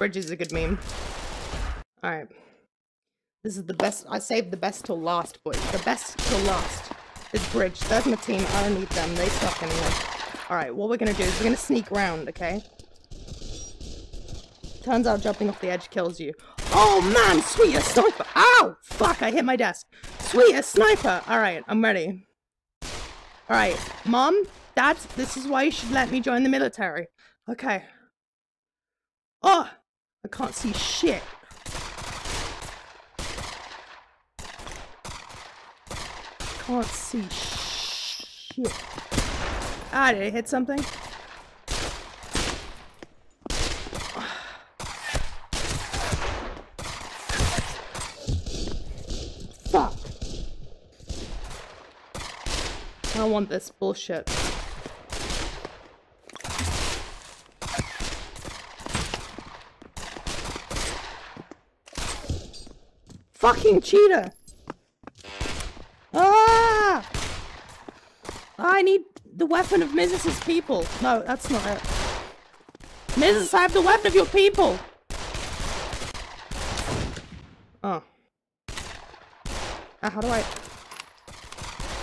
Bridge is a good meme. Alright. This is the best. I saved the best till last, boys. The best till last is Bridge. There's my team. I don't need them. They suck anyway. Alright, what we're gonna do is we're gonna sneak around, okay? Turns out jumping off the edge kills you. Oh man, sweet sniper! Ow! Fuck, I hit my desk. Sweet sniper! Alright, I'm ready. Alright, mom, dad, this is why you should let me join the military. Okay. Oh! I can't see shit. Can't see shit. Ah, did I hit something? Fuck. I want this bullshit. Fucking cheetah! Ah! I need the weapon of Mrs.'s people. No, that's not it. Mrs. I have the weapon of your people! Oh. Uh, how do I...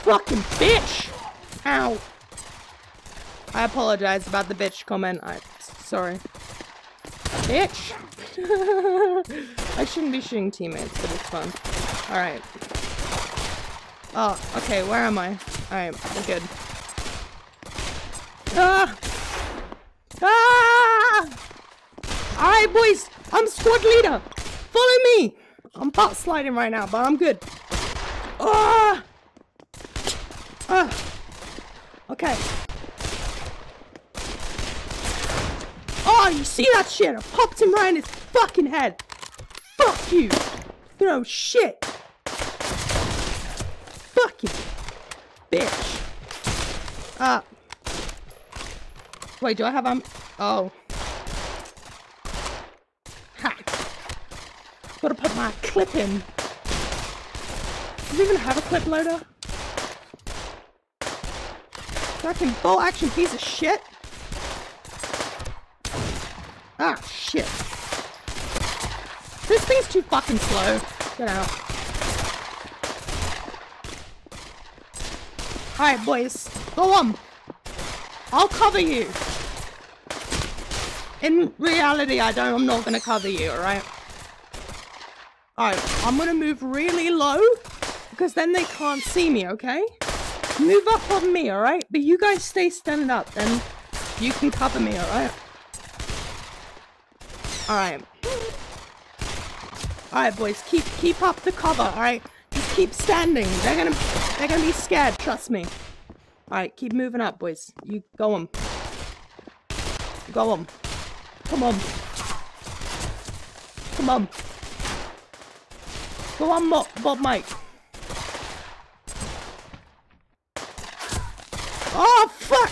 Fucking bitch! Ow. I apologize about the bitch comment. I... Sorry. Bitch! I shouldn't be shooting teammates, but it's fun. Alright. Oh, okay, where am I? Alright, I'm good. Ah! Ah! Alright, boys! I'm squad leader! Follow me! I'm butt sliding right now, but I'm good. Ah! Ah! Okay. Oh, you see that shit? I popped him right in his fucking head. Fuck you. Throw shit. Fuck you. Bitch. Ah. Wait, do I have um? Oh. Ha. Gotta put my clip in. Does it even have a clip loader? Fucking bolt action piece of shit. Ah, shit. This thing's too fucking slow. Get out. Alright, boys. Go on. I'll cover you. In reality, I don't. I'm not gonna cover you, alright? Alright, I'm gonna move really low. Because then they can't see me, okay? Move up on me, alright? But you guys stay standing up, then you can cover me, alright? Alright. Alright, boys, keep keep up the cover, alright? Just keep standing. They're gonna they're gonna be scared, trust me. Alright, keep moving up, boys. You go on. Go on. Come on. Come on. Go on, Bob, Bob Mike. Oh, fuck!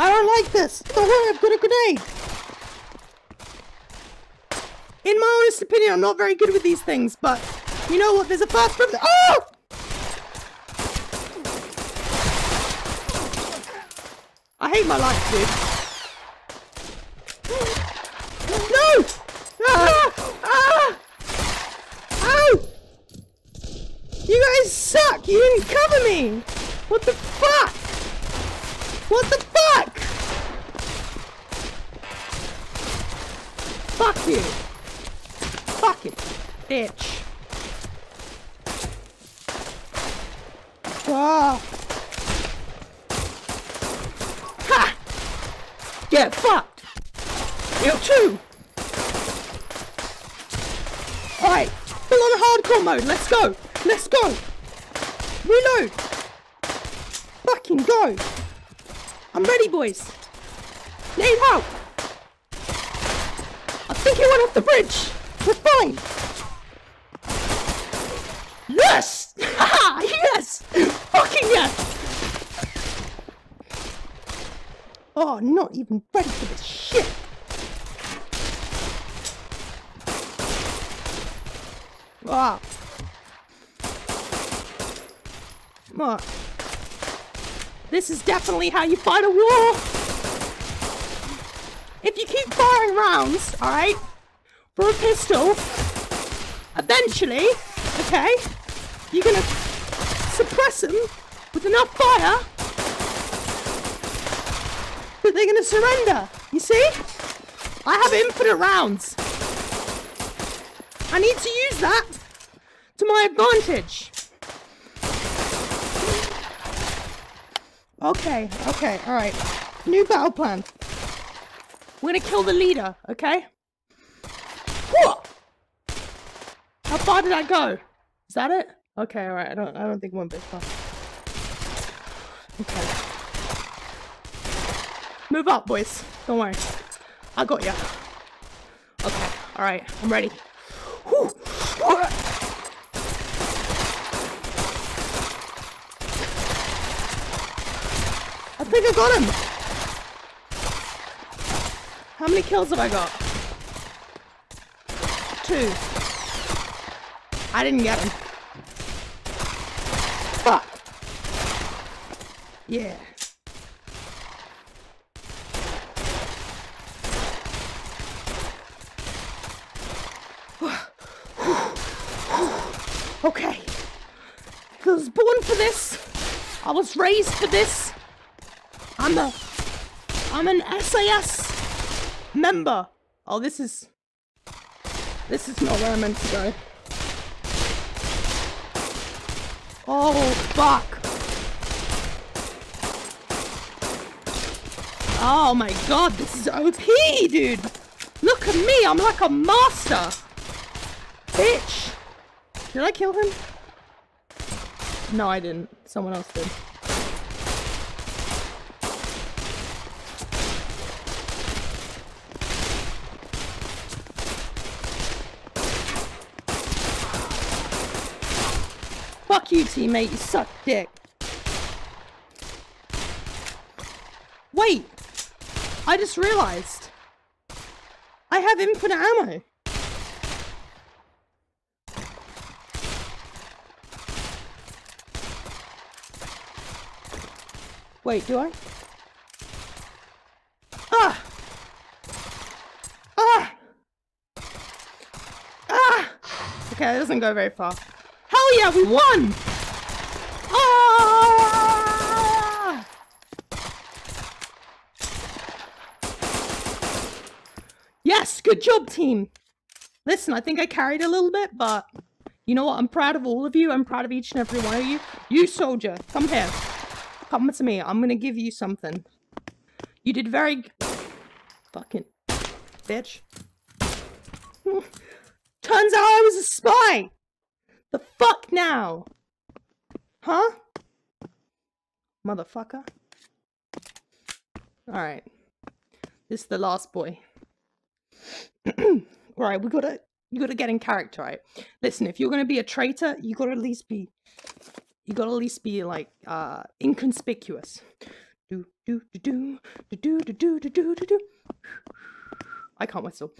I don't like this! Don't worry, I've got a grenade! In my honest opinion, I'm not very good with these things, but you know what? There's a fast from Oh! I hate my life, dude. No! Ah! Ah! Ow! You guys suck! You didn't cover me! What the fuck? What the fuck? Fuck you. Bitch. Ah. Ha! Get fucked. You too. Alright, full on hardcore mode. Let's go. Let's go. Reload. Fucking go. I'm ready, boys. Need help. I think he went off the bridge. We're fine. Yes! Haha! yes! Oh, not even ready for this shit. Ah. Ah. This is definitely how you fight a war! if you keep firing rounds, alright, for a pistol, eventually, okay, you're gonna suppress them with enough fire that they're gonna surrender. You see? I have infinite rounds. I need to use that to my advantage. Okay, okay, alright. New battle plan. We're gonna kill the leader, okay? How far did I go? Is that it? Okay, alright, I don't I don't think one bit far. Okay. Move up, boys. Don't worry. I got ya. Okay, alright, I'm ready. I think I got him. How many kills have I got? Two. I didn't get him. Yeah. okay. I was born for this. I was raised for this. I'm a I'm an SAS member. Oh, this is this is not where I'm meant to go. Oh fuck. Oh my god, this is OP, dude. Look at me, I'm like a master. Bitch. Did I kill him? No, I didn't. Someone else did. Fuck you, teammate. You suck dick. Wait. I just realized. I have infinite ammo. Wait, do I? Ah! Ah! Ah! Okay, that doesn't go very far. Hell yeah, we won! Yes, good job, team. Listen, I think I carried a little bit, but you know what? I'm proud of all of you. I'm proud of each and every one of you. You soldier, come here. Come to me. I'm gonna give you something. You did very... Fucking... Bitch. Turns out I was a spy! The fuck now? Huh? Motherfucker. Alright. This is the last boy. Alright, we gotta you gotta get in character, right? Listen, if you're gonna be a traitor, you gotta at least be you gotta at least be like uh inconspicuous. Do do do do do do do do do do do. I can't whistle.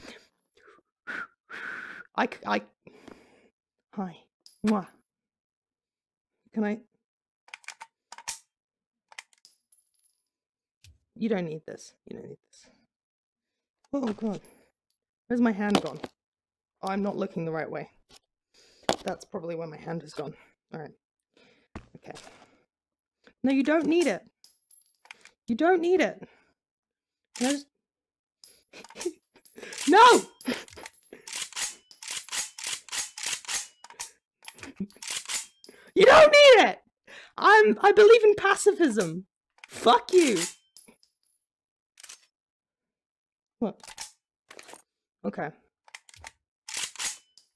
I I hi. Mwah. Can I? You don't need this. You don't need this. Oh god. Where's my hand gone? Oh, I'm not looking the right way. That's probably where my hand has gone. Alright. Okay. No, you don't need it. You don't need it. Just... no! You don't need it. I'm I believe in pacifism. Fuck you. What? Okay.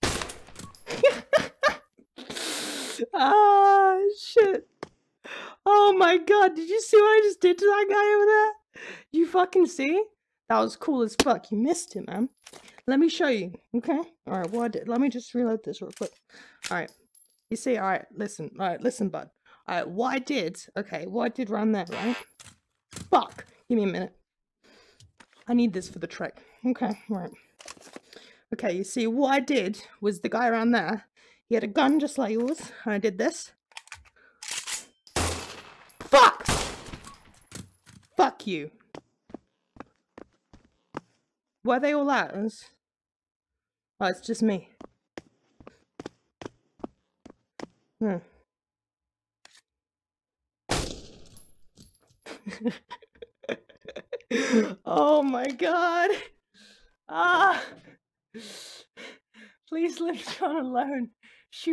ah shit. Oh my god, did you see what I just did to that guy over there? You fucking see? That was cool as fuck. You missed him, man. Let me show you. Okay? Alright, what I did. Let me just reload this real quick. Alright. You see, all right, listen, all right, listen, bud. All right, what I did, okay, what I did run there, right? Fuck, give me a minute. I need this for the trick. Okay, right. Okay, you see what I did was the guy around there, he had a gun just like yours, and I did this. Fuck! Fuck you. Were they all ours? Oh, it's just me. Hmm. oh my god! Ah! Please leave John alone. She